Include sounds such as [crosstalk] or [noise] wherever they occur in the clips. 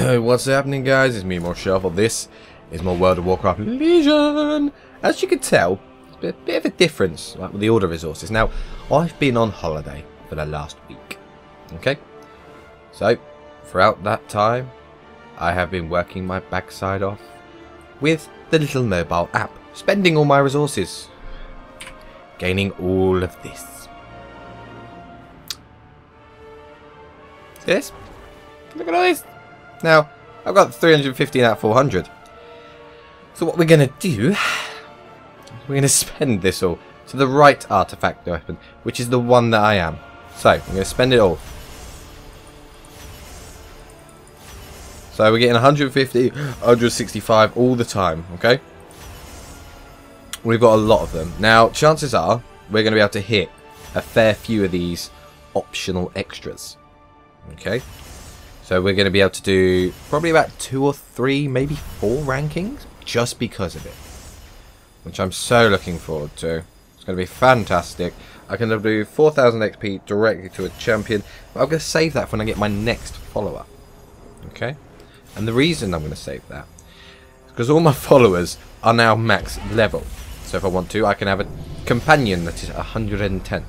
What's happening guys? It's me, MorphShuffle. This is more World of Warcraft Legion. As you can tell, a bit of a difference like with the order resources. Now, I've been on holiday for the last week. Okay? So, throughout that time, I have been working my backside off with the little mobile app, spending all my resources, gaining all of this. This? Look at all this. Now, I've got 315 out of 400. So what we're going to do, we're going to spend this all to the right artifact weapon, which is the one that I am. So, I'm going to spend it all. So we're getting 150, 165 all the time, okay? We've got a lot of them. Now, chances are, we're going to be able to hit a fair few of these optional extras. Okay? So we're going to be able to do probably about two or three, maybe four rankings just because of it. Which I'm so looking forward to. It's going to be fantastic. I can do 4,000 XP directly to a champion. But I'm going to save that for when I get my next follower. Okay? And the reason I'm going to save that is because all my [laughs] followers are now max level. So if I want to, I can have a companion that is 110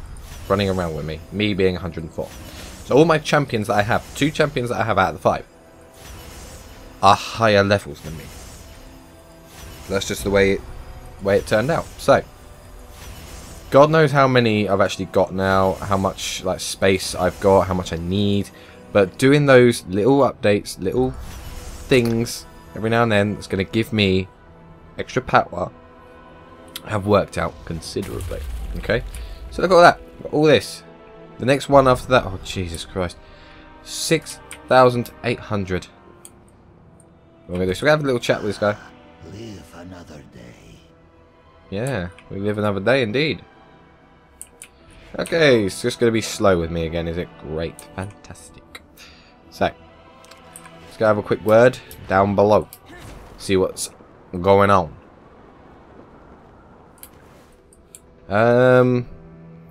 running around with me. Me being 104. So all my champions that I have, two champions that I have out of the five, are higher levels than me. That's just the way it, way it turned out. So, God knows how many I've actually got now, how much like space I've got, how much I need. But doing those little updates, little things every now and then, that's going to give me extra power, have worked out considerably. Okay, so look at all that, all this. The next one after that, oh Jesus Christ, six thousand eight hundred. We're gonna do. So we have a little chat with this guy. Live another day. Yeah, we live another day indeed. Okay, it's just going to be slow with me again, is it? Great, fantastic. So, let's go have a quick word down below. See what's going on. Um,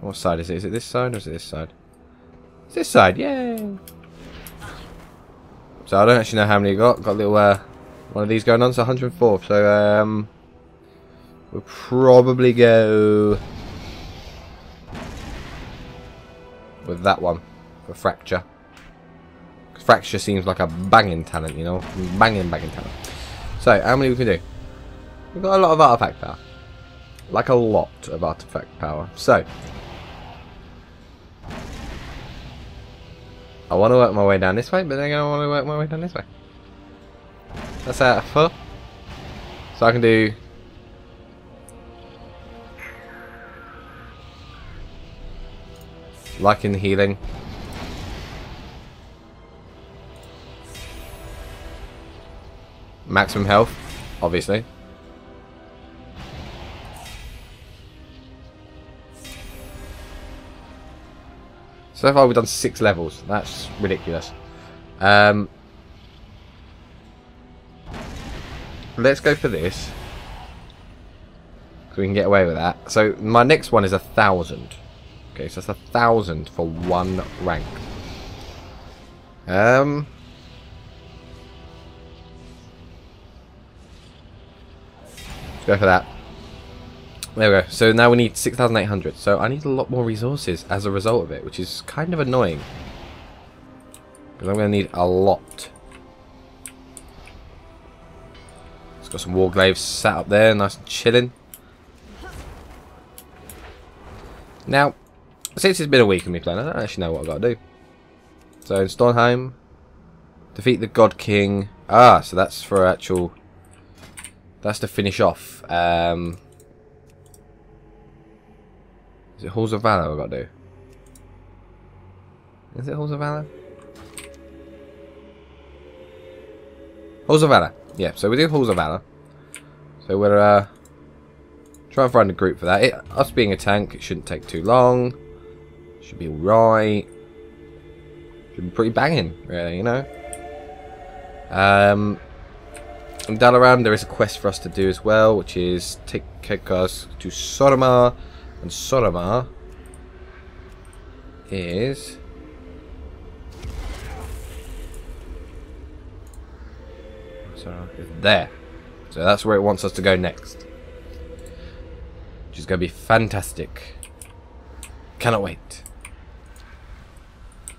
what side is it? Is it this side or is it this side? It's this side, yay! So I don't actually know how many you got. Got a little uh, one of these going on, so 104. So um, we'll probably go with that one for fracture. Because fracture seems like a banging talent, you know, banging, banging talent. So how many we can do? We've got a lot of artifact power, like a lot of artifact power. So I want to work my way down this way, but then I want to work my way down this way. That's out of four. So I can do... Like in healing. Maximum health, obviously. So far we've done six levels. That's ridiculous. Um, let's go for this. So we can get away with that. So my next one is a thousand. Okay, so that's a thousand for one rank. Um, let's go for that. There we go. So now we need 6,800. So I need a lot more resources as a result of it, which is kind of annoying. Because I'm going to need a lot. It's got some war warglaives sat up there, nice and chilling. Now, since it's been a week of me playing, I don't actually know what I've got to do. So in Stormheim, defeat the God King. Ah, so that's for actual... That's to finish off. Um, is it Halls of Valor I've got to do? Is it Halls of Valor? Halls of Valor. Yeah, so we do Halls of Valor. So we're uh, trying to find a group for that. It, us being a tank, it shouldn't take too long. Should be alright. Should be pretty banging, really, you know? Um, in Dalaran, there is a quest for us to do as well, which is take us to Suramar and Suramar is there. So that's where it wants us to go next. Which is going to be fantastic. Cannot wait.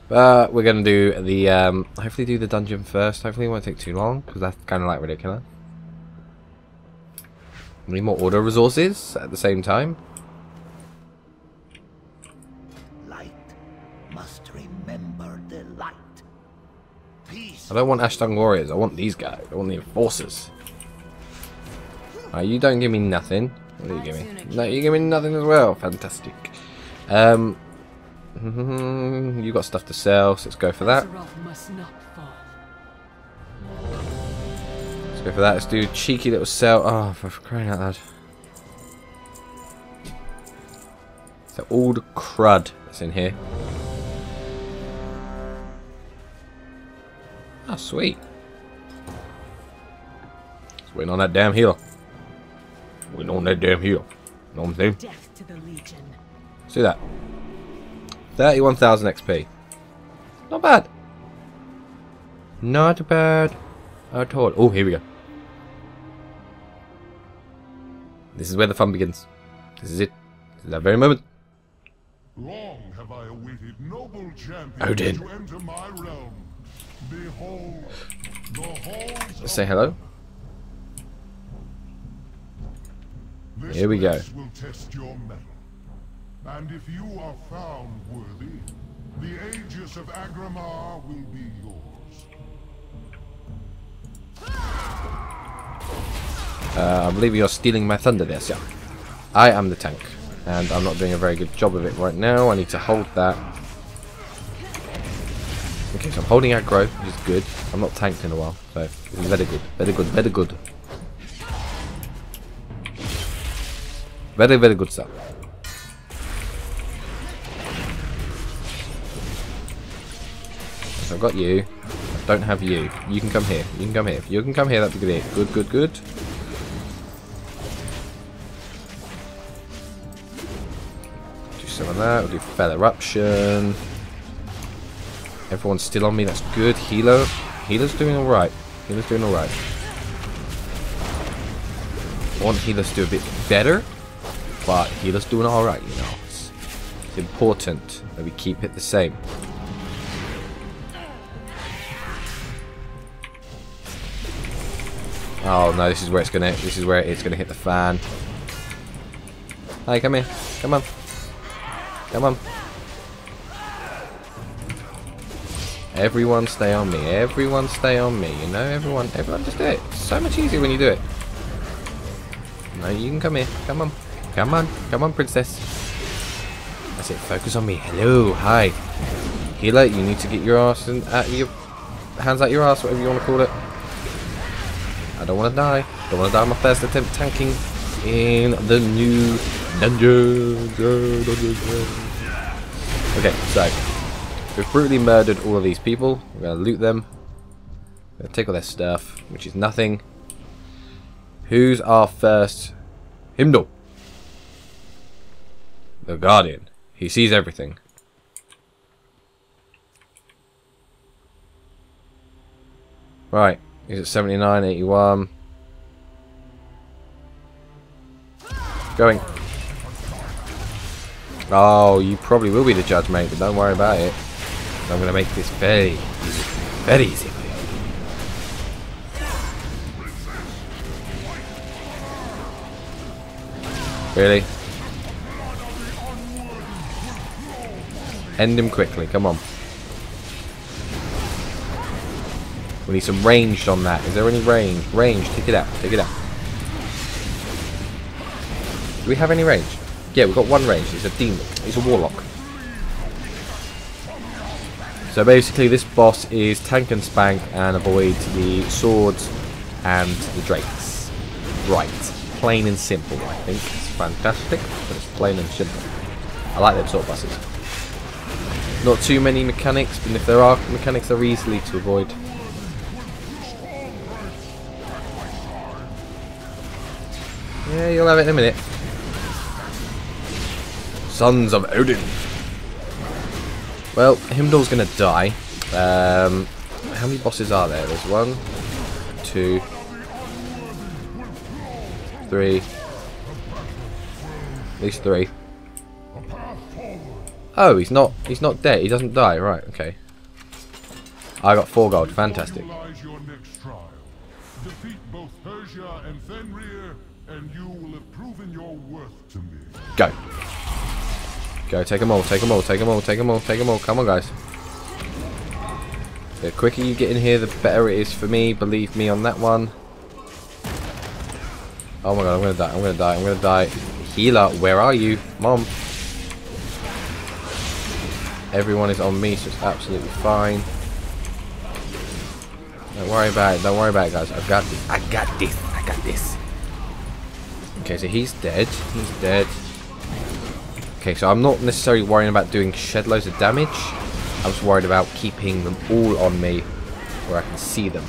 But we're going to do the, um, hopefully do the dungeon first. Hopefully it won't take too long, because that's kind of like ridiculous. We need more order resources at the same time. I don't want Ashtongue Warriors, I want these guys. I want the Enforcers. Alright, you don't give me nothing. What do you give me? No, you give me nothing as well. Fantastic. Um, [laughs] you got stuff to sell, so let's go for that. Azeroth must not fall. Let's go for that. Let's do cheeky little sell. Oh, for crying out loud. So all the crud that's in here. Oh, sweet. Just waiting on that damn healer. Waiting on that damn healer. Know what I'm saying? Death to the Legion. Let's that. 31,000 XP. Not bad. Not bad at all. Oh, here we go. This is where the fun begins. This is it. This is that very moment. Long have I awaited noble champions Odyn. to enter my realm. Say hello. Here we go. will test your mettle. And if you are found worthy, the Aegis of Aggramar will be yours. Uh, I believe you're stealing my thunder there, sir. I am the tank. And I'm not doing a very good job of it right now. I need to hold that. Okay, so I'm holding aggro, which is good. I'm not tanked in a while, so very good. Very good, very good. Very, very good stuff. So I've got you. I don't have you. You can come here. You can come here. You can come here, that'd be great. Good, good, good. Do some of that. We'll do Fel Eruption. Everyone's still on me. That's good. Healer. Healer's doing alright. Healer's doing alright. Want Healer to do a bit better. But Healer's doing alright, you know. It's, it's important that we keep it the same. Oh no, this is where it's gonna this is where it's gonna hit the fan. Hey, come here. Come on. Come on. Everyone stay on me. Everyone stay on me. You know, everyone everyone just do it. It's so much easier when you do it. No, you can come here. Come on. Come on. Come on, princess. That's it. Focus on me. Hello. Hi. Healer, you need to get your ass in, at your hands out your ass, whatever you want to call it. I don't want to die. Don't want to die on my first attempt tanking in the new dungeon. Okay, so we've brutally murdered all of these people. We're gonna loot them. We're gonna take all their stuff, which is nothing. Who's our first? Hymdall. The Guardian. He sees everything. Right. He's at 79, 81. Going. Oh, you probably will be the judge, mate, but don't worry about it. I'm going to make this very easy. Very easy. Really? End him quickly, come on. We need some ranged on that. Is there any range? Range, take it out, take it out. Do we have any range? Yeah, we've got one range. It's a demon. It's a warlock. So basically this boss is tank and spank and avoid the swords and the drakes. Right. Plain and simple, I think. It's fantastic, but it's plain and simple. I like them sort of bosses. Not too many mechanics, but if there are mechanics, they're easily to avoid. Yeah, you'll have it in a minute. Sons of Odyn. Well, Hymdall's gonna die. Um, how many bosses are there? There's one, two, three. At least three. Oh, he's not. He's not dead. He doesn't die. Right. Okay. I got four gold. Fantastic. Lies your next trial. Defeat both Persia and Fenryr, and you will have proven your worth to me. Go. Go. Take them all. Take them all. Take them all. Take them all. Take them all. Come on, guys. The quicker you get in here, the better it is for me. Believe me on that one. Oh my god, I'm gonna die. I'm gonna die. I'm gonna die. Healer, where are you? Mom. Everyone is on me, so it's absolutely fine. Don't worry about it. Don't worry about it, guys. I've got this. I got this. I got this. Okay, so he's dead. He's dead. Okay, so I'm not necessarily worrying about doing shed loads of damage. I'm just worried about keeping them all on me where I can see them.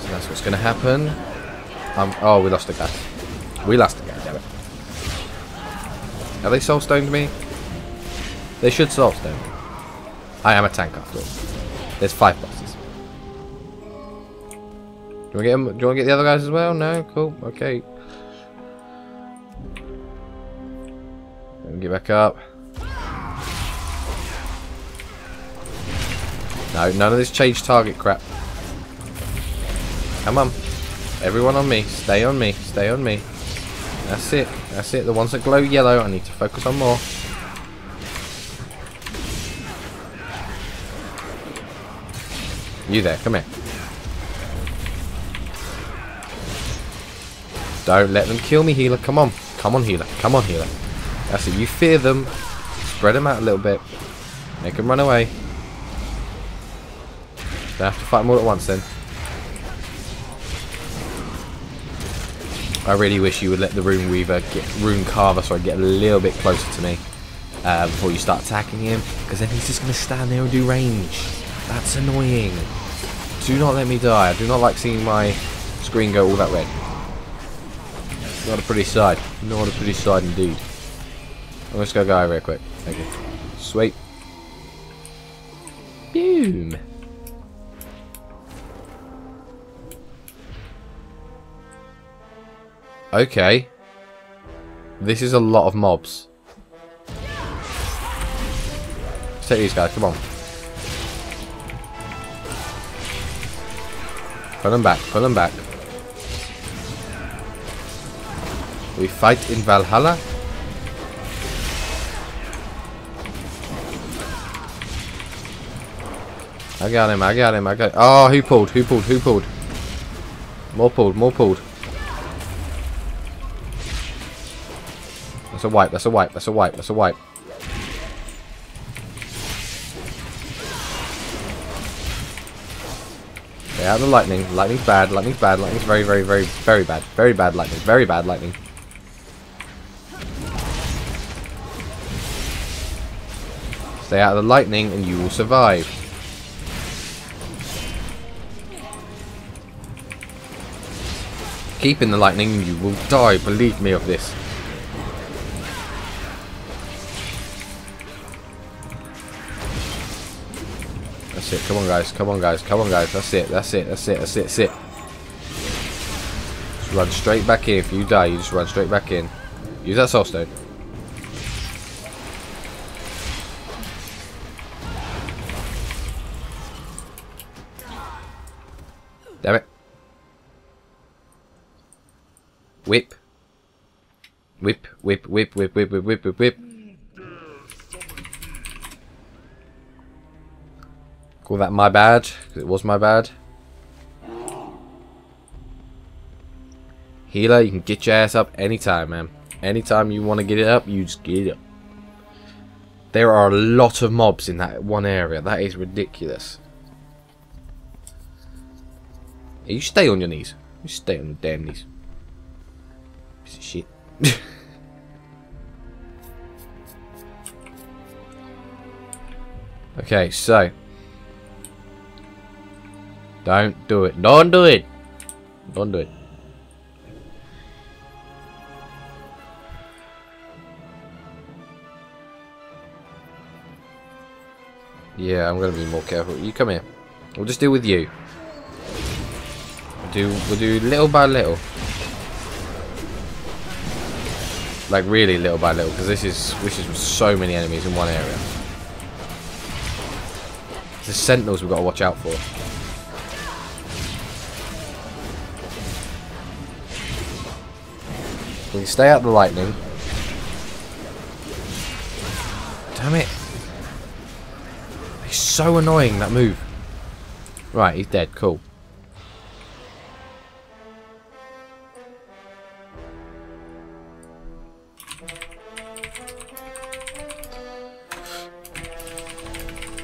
So that's what's going to happen. Um, oh, we lost a guy. We lost a guy, damn it. Have they soul stoned me? They should soul stone me. I am a tank after all. There's five bosses. Do you want to get the other guys as well? No, cool. Okay. Get back up. No, none of this change target crap. Come on. Everyone on me. Stay on me. Stay on me. That's it. That's it. The ones that glow yellow, I need to focus on more. You there. Come here. Don't let them kill me, healer. Come on. Come on, healer. Come on, healer. That's it. You fear them. Spread them out a little bit. Make them run away. Don't have to fight them all at once then. I really wish you would let the Rune Weaver, get, Rune Carver, sorry, get a little bit closer to me uh, before you start attacking him, because then he's just going to stand there and do range. That's annoying. Do not let me die. I do not like seeing my screen go all that red. Not a pretty sight. Not a pretty sight indeed. I'm just to go guy real quick. Thank you. Sweet. Boom. Okay. This is a lot of mobs. Let's take these guys, come on. Pull them back, pull them back. We fight in Valhalla. I got him, I got him, I got Oh, who pulled? Who pulled? Who pulled? More pulled, more pulled. That's a wipe, that's a wipe, that's a wipe, that's a wipe. Stay out of the lightning. Lightning's bad, lightning's bad, lightning's very, very, very, very bad. Very bad lightning, very bad lightning. Stay out of the lightning and you will survive. Keep in the lightning you will die, believe me of this. That's it. Come on, guys. Come on, guys. Come on, guys. That's it. That's it. That's it. That's it. That's it. Just run straight back in. If you die, you just run straight back in. Use that soul stone. Whip. Whip, whip, whip, whip, whip, whip, whip, whip, whip. Call that my bad, 'cause it was my bad. Healer, you can get your ass up anytime, man. Anytime you want to get it up, you just get it up. There are a lot of mobs in that one area. That is ridiculous. You stay on your knees. You stay on your damn knees. Piece of shit. [laughs] okay, so. Don't do it. Don't do it. Don't do it. Yeah, I'm going to be more careful. You come here. We'll just deal with you. We'll do we'll do little by little. Like really little by little, because this is this is so many enemies in one area. The sentinels we've got to watch out for. We stay out the lightning. Damn it. It's so annoying, that move. Right, he's dead. Cool.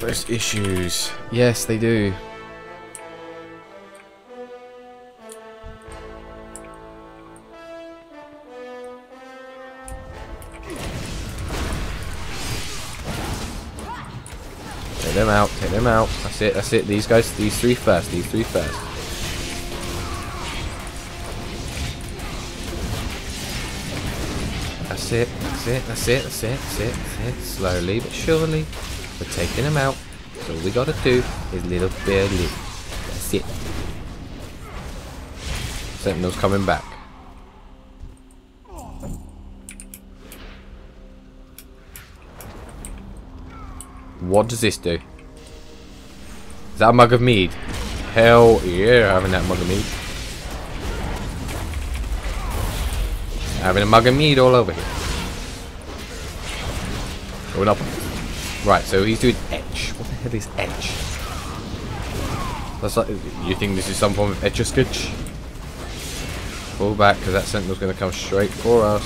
There's issues. Yes, they do. Take them out, take them out. That's it, that's it. These guys, these three first, these three first. That's it, that's it, that's it, that's it, that's it, that's it. Slowly but surely, we're taking them out. So all we gotta do is little little. That's it. Sentinel's coming back. What does this do? Is that a mug of mead? Hell yeah, having that mug of mead. Having a mug of mead all over here. Going up. Right, so he's doing etch. What the hell is etch? That's like, you think this is some form of etch a sketch? Pull back, because that sentinel's going to come straight for us.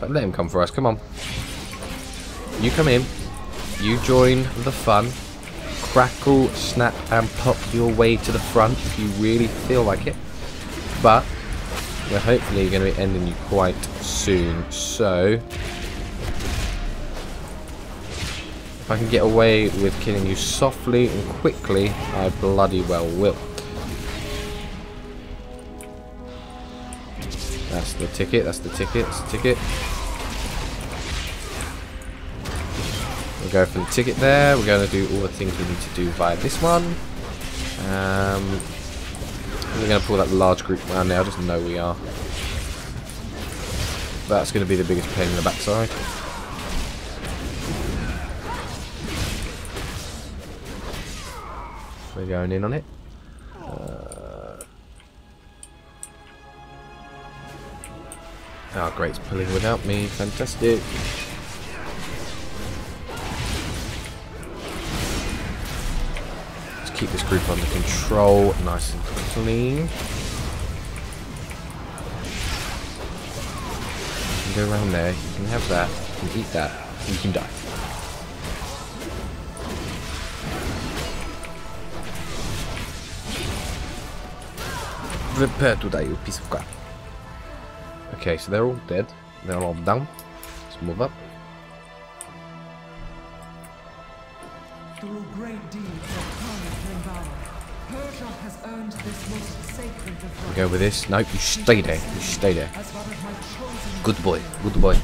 But let him come for us, come on. You come in, you join the fun, crackle, snap and pop your way to the front if you really feel like it. But, we're hopefully going to be ending you quite soon, so... If I can get away with killing you softly and quickly, I bloody well will. That's the ticket, that's the ticket, that's the ticket. We'll go for the ticket there. We're going to do all the things we need to do via this one. Um, we're going to pull that large group around now. Just know we are. That's going to be the biggest pain in the backside. We're going in on it. Uh, oh, great. It's pulling without me. Fantastic. Let's keep this group under control, nice and clean. Go around there, you can have that, you can eat that, you can die. Prepare to die, you piece of crap. Okay, so they're all dead. They're all down. Let's move up. Through great deeds of courage and valor, Persia has earned this most sacred of rights. Go with this. Nope, you stay there. You stay there. As one of my chosen Good boy. Good boy.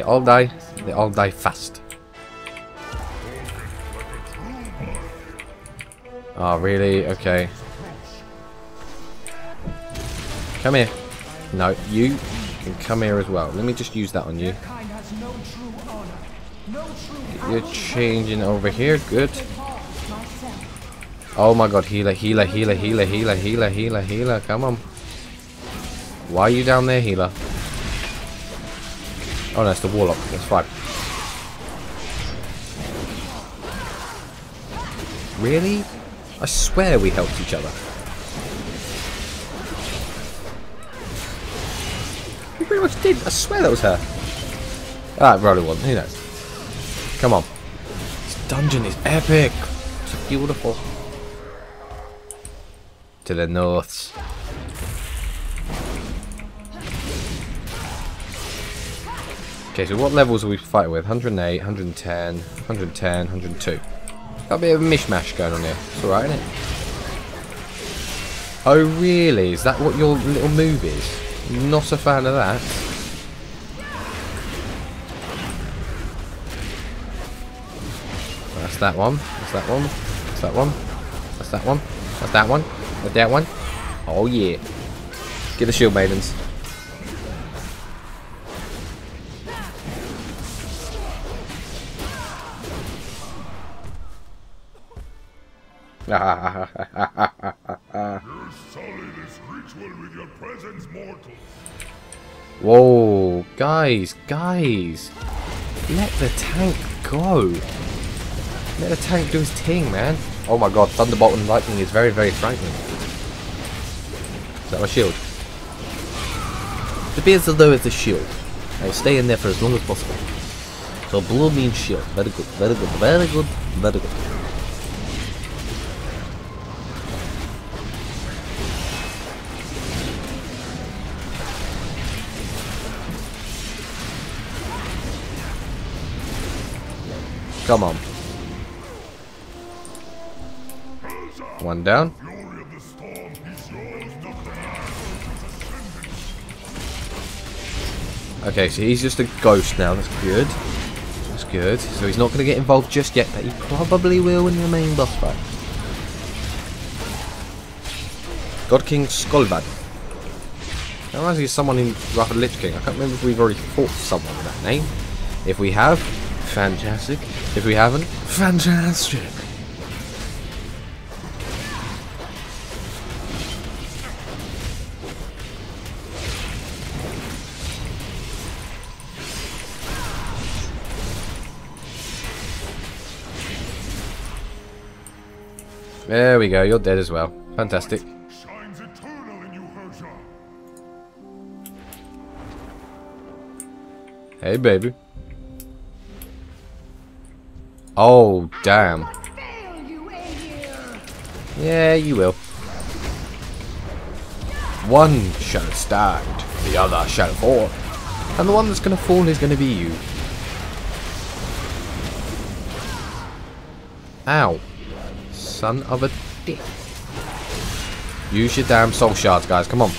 They all die. They all die fast. Oh, really? Okay. Come here. No, you can come here as well. Let me just use that on you. You're changing over here. Good. Oh my god, healer, healer, healer, healer, healer, healer, healer, healer. Come on. Why are you down there, healer? Oh no, it's the warlock. That's fine. Really? I swear we helped each other. We pretty much did. I swear that was her. Ah, it probably wasn't. Who knows? Come on. This dungeon is epic. It's beautiful. To the north. Okay, so what levels are we fighting with? 108, 110, 110, 102. Got a bit of a mishmash going on here. It's alright, isn't it? Oh really? Is that what your little move is? Not a fan of that. That's that one. That's that one. That's that one. That's that one. That's that one. That's that one. Oh yeah. Get the shield maidens. Sully this [laughs] ritual with your presence, mortal. Whoa, guys, guys. Let the tank go. Let the tank do his thing, man. Oh my god, Thunderbolt and Lightning is very, very frightening. Is that my shield? It appears as though it's a shield. I will stay in there for as long as possible. So blue means shield. Very good, very good, very good, very good. Come on. One down. Okay, so he's just a ghost now. That's good. That's good. So he's not going to get involved just yet, but he probably will in the main boss fight. God King Skovald. That reminds me of someone in Wrath of Lich King. I can't remember if we've already fought someone with that name. If we have, fantastic. If we haven't, fantastic. There we go, you're dead as well. Fantastic. shines eternal in you, Hersha. Hey, baby. Oh, damn. Yeah, you will. One shall stand, the other shall fall. And the one that's going to fall is going to be you. Ow. Son of a dick. Use your damn soul shards, guys. Come on.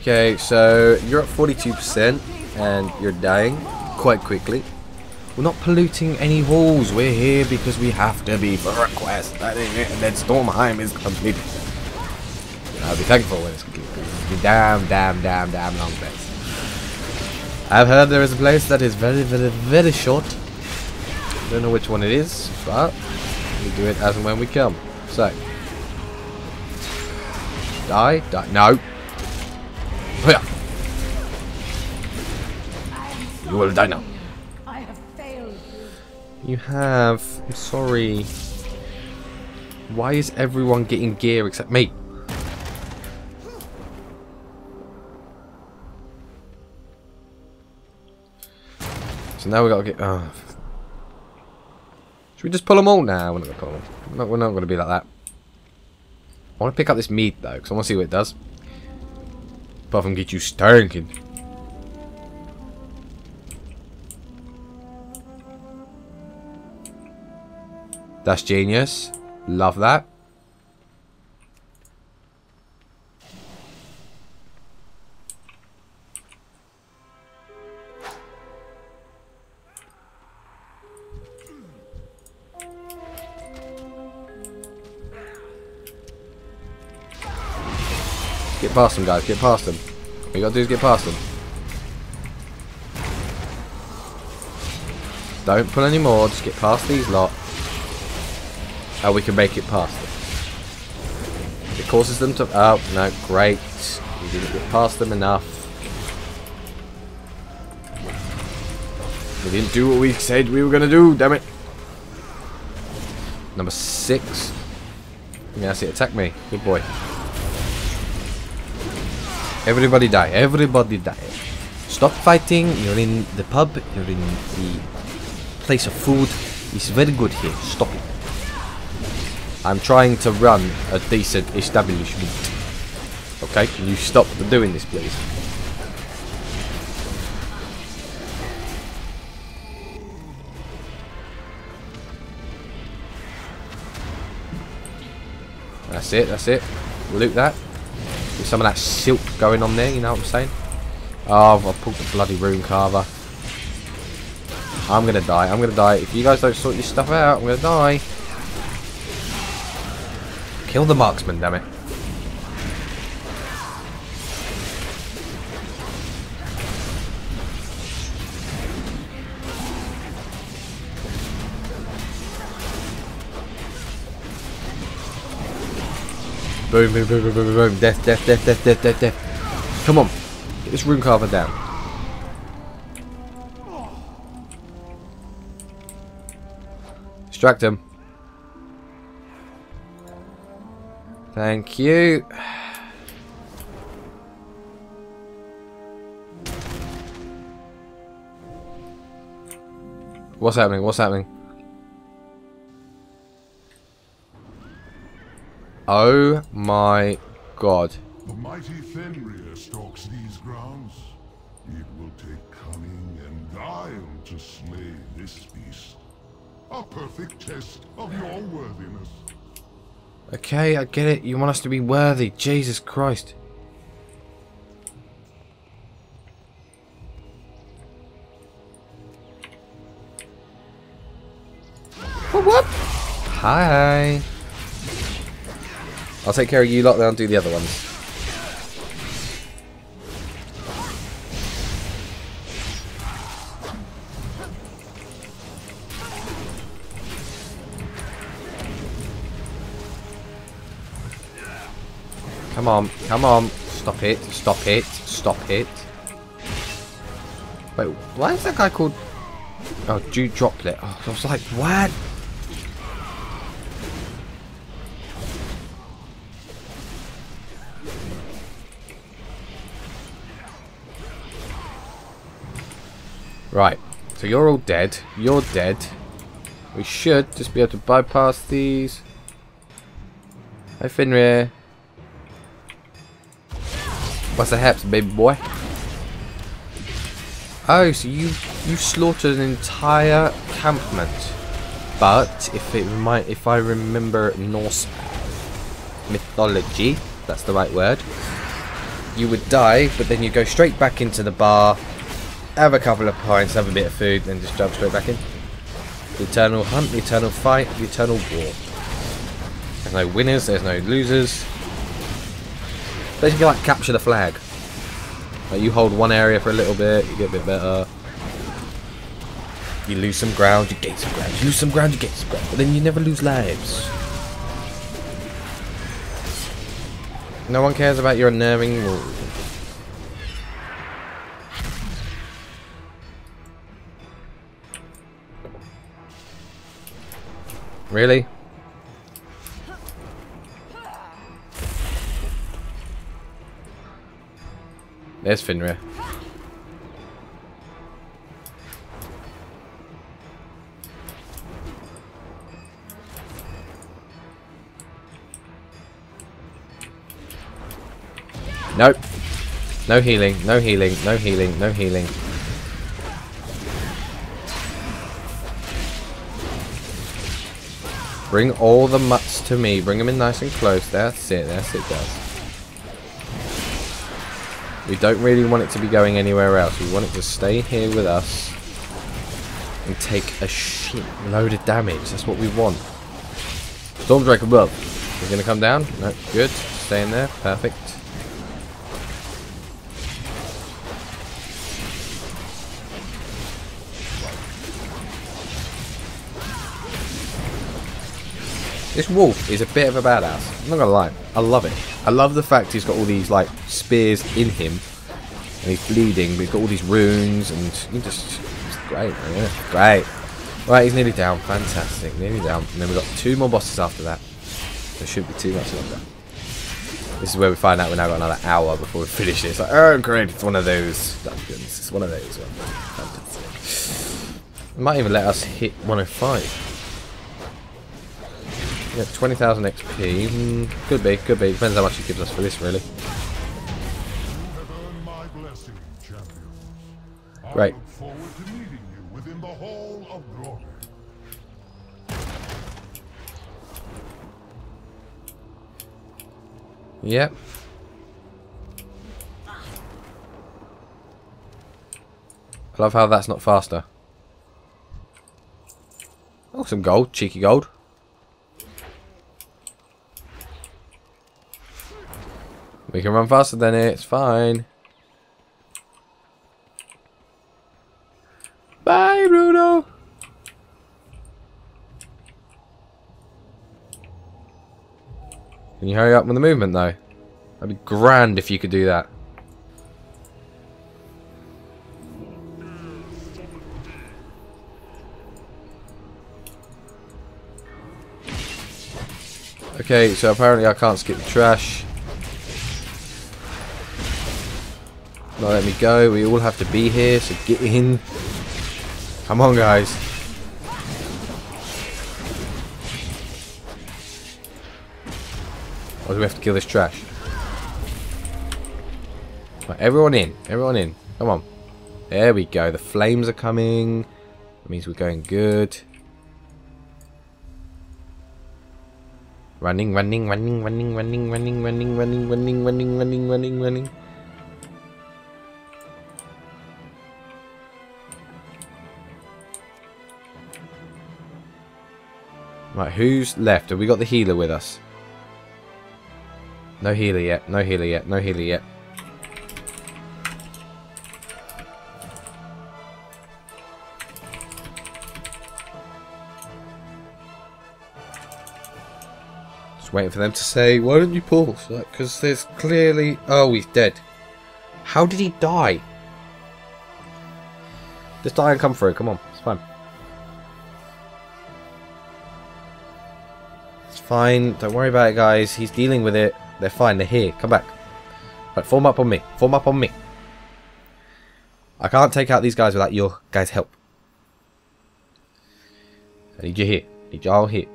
Okay, so you're at 42% and you're dying quite quickly. We're not polluting any walls. We're here because we have to be for a quest. That is it. And then Stormheim is completed. I'll be thankful when it's completed. Damn, damn, damn, damn long place. I've heard there is a place that is very, very, very short. Don't know which one it is, but we do it as and when we come. So. Die? Die. No. You will die now. I have failed you. You have. I'm sorry. Why is everyone getting gear except me? So now we gotta get. Oh. Should we just pull them all now? We're not gonna pull them. We're not, we're not gonna be like that. I want to pick up this meat though, because I want to see what it does. Apart from get you stinking. That's genius. Love that. Get past them, guys. Get past them. All you gotta do is get past them. Don't pull any more. Just get past these lot. And we can make it past them. It causes them to... Oh, no. Great. We didn't get past them enough. We didn't do what we said we were going to do. Damn it. Number six. Yeah, that's it. Attack me. Good boy. Everybody die. Everybody die. Stop fighting. You're in the pub. You're in the place of food. It's very good here. Stop it. I'm trying to run a decent establishment. Okay, can you stop doing this, please? That's it, that's it. Loot that. Get some of that silk going on there, you know what I'm saying? Oh, I've pulled the bloody rune carver. I'm gonna die, I'm gonna die. If you guys don't sort your stuff out, I'm gonna die. Kill the marksman, damn it. Boom, boom, boom, boom, boom, boom. Death, death, death, death, death, death, death. Come on. Get this rune carver down. Distract him. Thank you. What's happening? What's happening? Oh my god. The mighty Fenryr stalks these grounds. It will take cunning and guile to slay this beast. A perfect test of your worthiness. Okay, I get it. You want us to be worthy. Jesus Christ. Whoop, whoop. Hi. I'll take care of you lot, then I'll do the other ones. Come on, come on. Stop it, stop it, stop it. Wait, why is that guy called... Oh, Dew Droplet. Oh, I was like, what? Right, so you're all dead. You're dead. We should just be able to bypass these. Hi, Fenryr. What's the haps, baby boy? Oh, so you you slaughtered an entire campment. But if it might, if I remember Norse mythology, that's the right word, you would die, but then you go straight back into the bar, have a couple of pints, have a bit of food, then just jump straight back in. The eternal hunt, the eternal fight, the eternal war. There's no winners, there's no losers. Basically like capture the flag. Like you hold one area for a little bit, you get a bit better. You lose some ground, you gain some ground. You lose some ground, you gain some ground. But then you never lose lives. No one cares about your unnerving rules. Really? There's Fenryr. Nope. No healing, no healing, no healing, no healing. Bring all the mutts to me. Bring them in nice and close. That's it. That's it, guys. We don't really want it to be going anywhere else. We want it to stay here with us and take a shit load of damage. That's what we want. Stormdrake above. We're going to come down. No, good. Stay in there. Perfect. This wolf is a bit of a badass. I'm not gonna lie. I love it. I love the fact he's got all these like spears in him, and he's bleeding, but he's got all these runes, and he just great. Yeah, great. Right, he's nearly down. Fantastic, nearly down. And then we've got two more bosses after that. There shouldn't be too much longer. This is where we find out we've now got another hour before we finish this. Like, oh great, it's one of those dungeons. It's one of those ones. Fantastic. It might even let us hit 105. Yeah, 20,000 XP. Mm, could be, could be. Depends how much it gives us for this, really. Blessing, Great. Yep. I love how that's not faster. Oh, some gold. Cheeky gold. We can run faster than it. It's fine. Bye, Bruno. Can you hurry up with the movement, though? That'd be grand if you could do that. Okay, so apparently I can't skip the trash. Not let me go. We all have to be here, so get in. Come on, guys. Or do we have to kill this trash? Right, everyone in. Everyone in. Come on. There we go. The flames are coming. That means we're going good. Running, running, running, running, running, running, running, running, running, running, running, running, Right, who's left? Have we got the healer with us? No healer yet. No healer yet. No healer yet. Just waiting for them to say, why don't you pull? Because there's clearly... Oh, he's dead. How did he die? Just die and come through. Come on. Fine. Don't worry about it, guys. He's dealing with it. They're fine. They're here. Come back. Right, form up on me. Form up on me. I can't take out these guys without your guys' help. I need you here. I need you all here.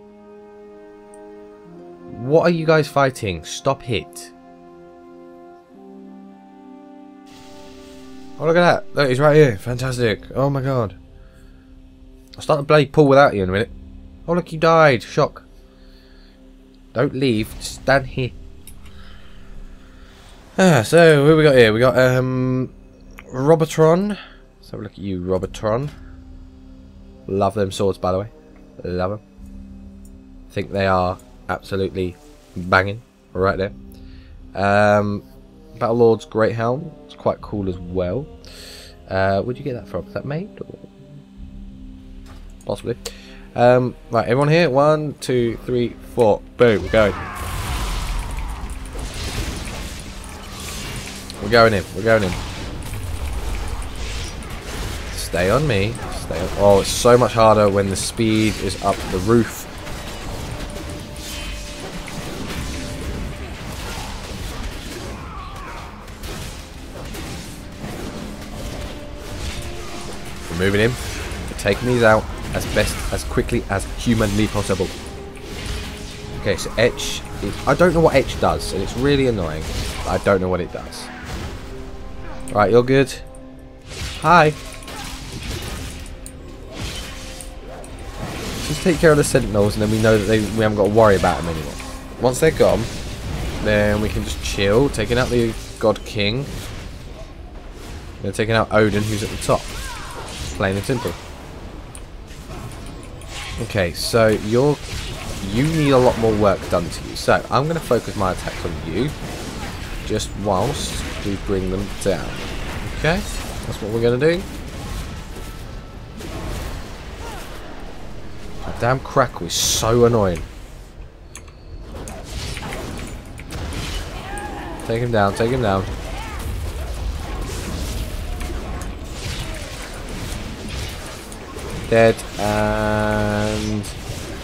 What are you guys fighting? Stop hit. Oh, look at that. Look, he's right here. Fantastic. Oh, my God. I'll start the bloody pull without you in a minute. Oh, look, you died. Shock. Don't leave. Just stand here. Ah, so, who we got here? We got, um... Robotron. Let's have a look at you, Robotron. Love them swords, by the way. Love them. think they are absolutely banging right there. Um, Battle Lord's Great Helm. It's quite cool as well. Uh, where'd you get that from? Is that made? Or? Possibly. Um, right, everyone here? One, two, three, four. Boom, we're going. We're going in. We're going in. Stay on me. Stay on. Oh, it's so much harder when the speed is up the roof. We're moving in. We're taking these out as best, as quickly as humanly possible. Okay, so etch. Is, I don't know what etch does, and it's really annoying. I don't know what it does. Right, you're good. Hi. Just take care of the sentinels, and then we know that they, we haven't got to worry about them anymore. Once they're gone, then we can just chill, taking out the God King. Then taking out Odyn, who's at the top. Plain and simple. Okay, so you're you need a lot more work done to you. So I'm going to focus my attacks on you, just whilst we bring them down. Okay, that's what we're going to do. That damn crackle is so annoying. Take him down, take him down. Dead and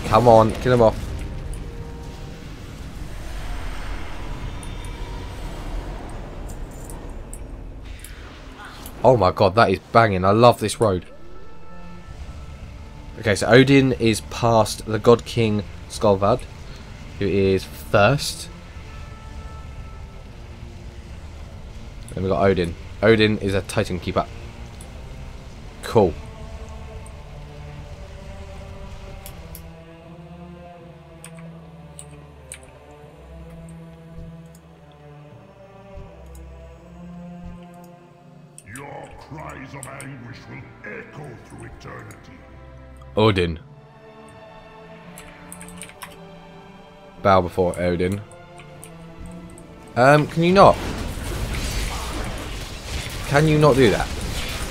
come on, kill him off. Oh my god, that is banging. I love this road. Okay, so Odyn is past the God King Skovald. who is first. Then we got Odyn. Odyn is a Titan Keeper. Cool. Odyn. Bow before Odyn. Um, can you not? Can you not do that?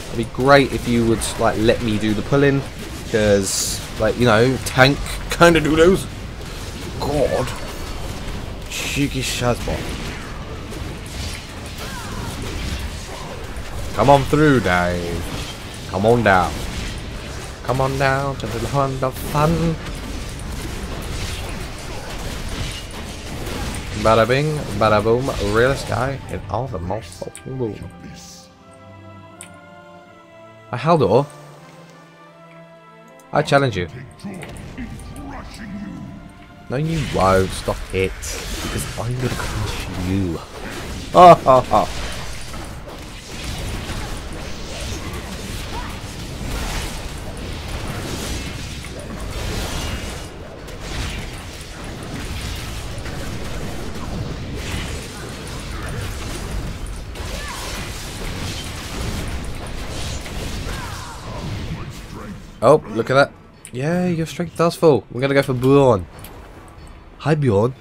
It'd be great if you would like let me do the pulling, because like you know, tank kind of do those. God, cheeky shazbot. Come on through, Dave. Come on down. Come on down to the land of fun. Bada bing, bada boom, realest guy in all the most boom. A ah, Haldor? I challenge you. No, you won't. Stop it. Because I'm gonna crush you. Ha ha ha. Oh, look at that. Yeah, your strength does fall. We're gonna go for Bjorn. Hi, Bjorn.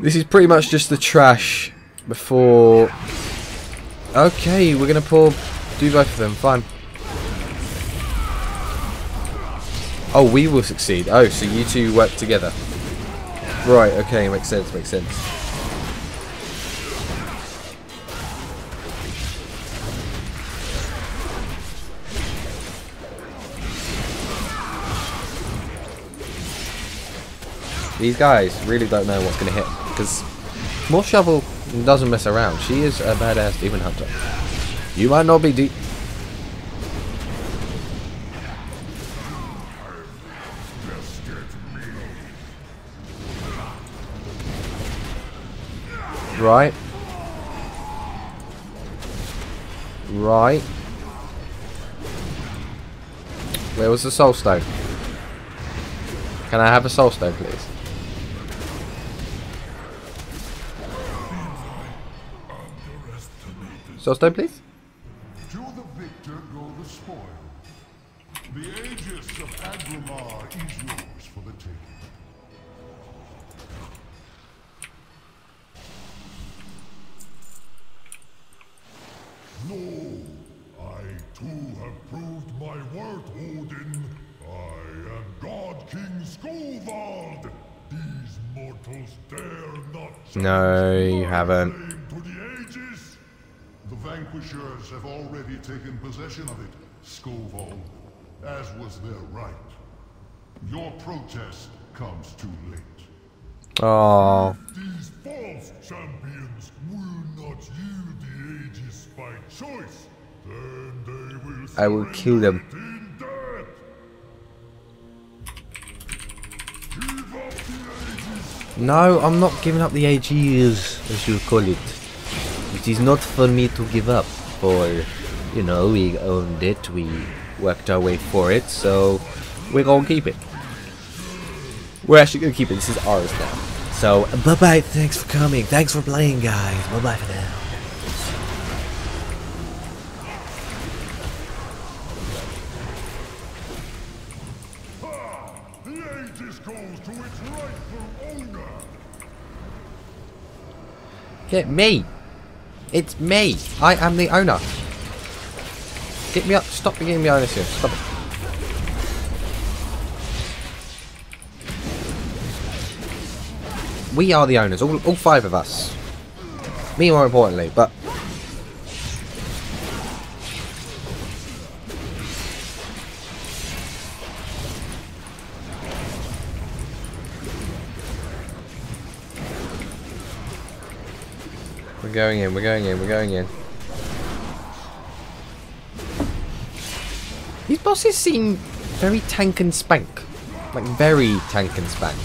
This is pretty much just the trash before... Okay, we're gonna pull... Do both of them, fine. Oh, we will succeed. Oh, so you two work together. Right, okay, makes sense, makes sense. These guys really don't know what's going to hit because MorphShuffle doesn't mess around. She is a badass demon hunter. You might not be deep. Right. Right. Where was the soul stone? Can I have a soul stone, please? Soul stone, please? to the victor go the spoil. The Aegis of Aggramar is yours for the taking. No, I too have proved my worth, Odyn. I am God King Skovald. These mortals dare not No, challenge you my haven't. claim to the Aegis. The vanquishers have already taken possession of it, Skovald, as was their right. Your protest comes too late. Oh, These false champions will not yield the Aegis by choice. Then they will I will kill them. in death. Give up the no, I'm not giving up the Aegis, as you call it. Is not for me to give up, for, you know, we owned it, we worked our way for it, so we're gonna keep it. We're actually gonna keep it, this is ours now. So, bye-bye, thanks for coming, thanks for playing, guys, bye-bye for now. Get me! It's me! I am the owner! Get me up, stop giving me ownership, stop it. We are the owners, all, all five of us. Me more importantly, but... going in, we're going in, we're going in. These bosses seem very tank and spank. Like very tank and spank.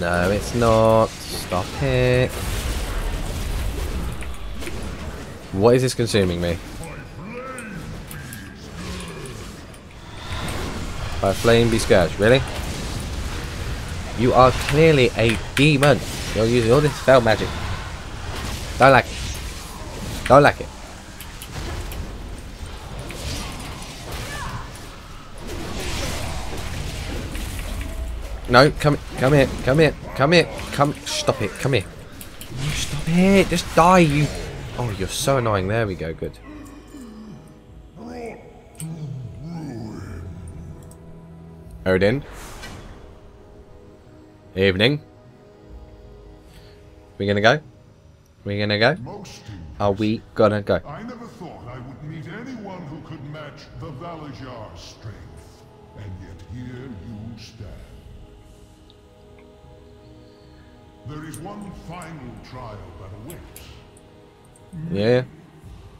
No, it's not. Stop it. What is this consuming me? By flame be scourged, really? You are clearly a demon. You're using all this spell magic. Don't like it. Don't like it. No, come, come here, come here, come here, come, stop it, come here. Stop it, just die, you. Oh, you're so annoying. There we go, good. Odyn. Evening. We gonna go? We gonna go? Are we gonna go? I never thought I would meet anyone who could match the Valarjar's strength. And yet here you stand. There is one final trial that awaits. Yeah.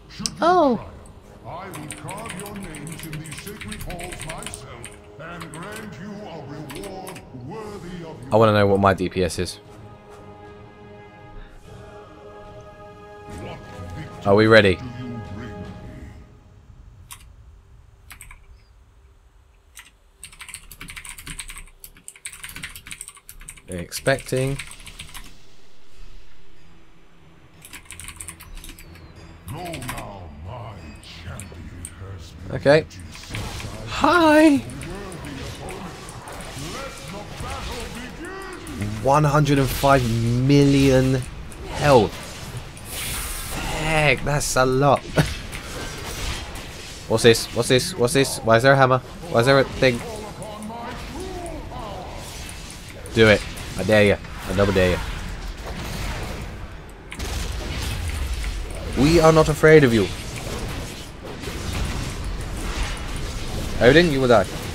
Should you Oh. triumph, I will carve your names in these sacred halls myself and grant you a reward worthy of I want to know what my DPS is. Are we ready? do you bring me? Expecting. Go now, my champion herdsman. Okay. Hi. 105 million health. Heck, that's a lot. What's this? What's this? What's this? Why is there a hammer? Why is there a thing? Do it. I dare you. I double dare you. We are not afraid of you. Odyn, you will die.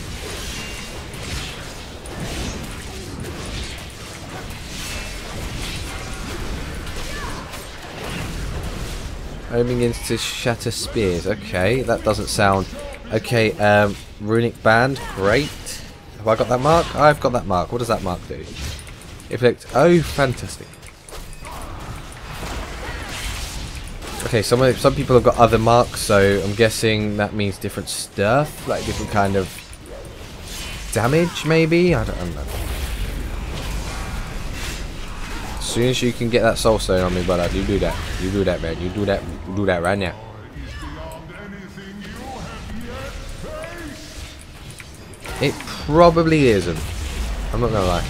To shatter spears. Okay, that doesn't sound... Okay, um, runic band. Great. Have I got that mark? I've got that mark. What does that mark do? Inflict... Oh, fantastic. Okay, some some people have got other marks, so I'm guessing that means different stuff, like different kind of damage, maybe. I don't, I don't know. As soon as you can get that soul stone on me, brother, you do that. You do that, man. You do that. You do that right now. It probably isn't. I'm not gonna lie.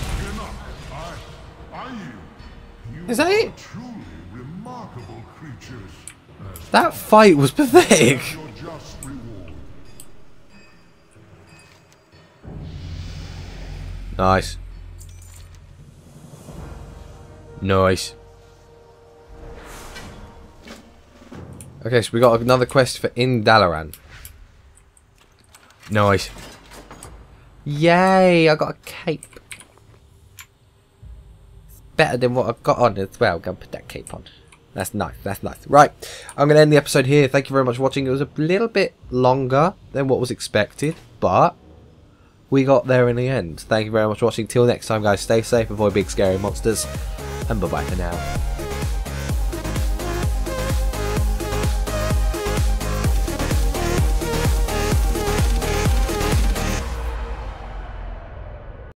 Is that it? That fight was pathetic. Nice. Nice. Okay, so we got another quest for in Dalaran. Nice. Yay, I got a cape. Better than what I've got on as well. Go put that cape on. That's nice, that's nice. Right, I'm going to end the episode here. Thank you very much for watching. It was a little bit longer than what was expected, but we got there in the end. Thank you very much for watching. Till next time, guys, stay safe, avoid big scary monsters, and bye-bye for now.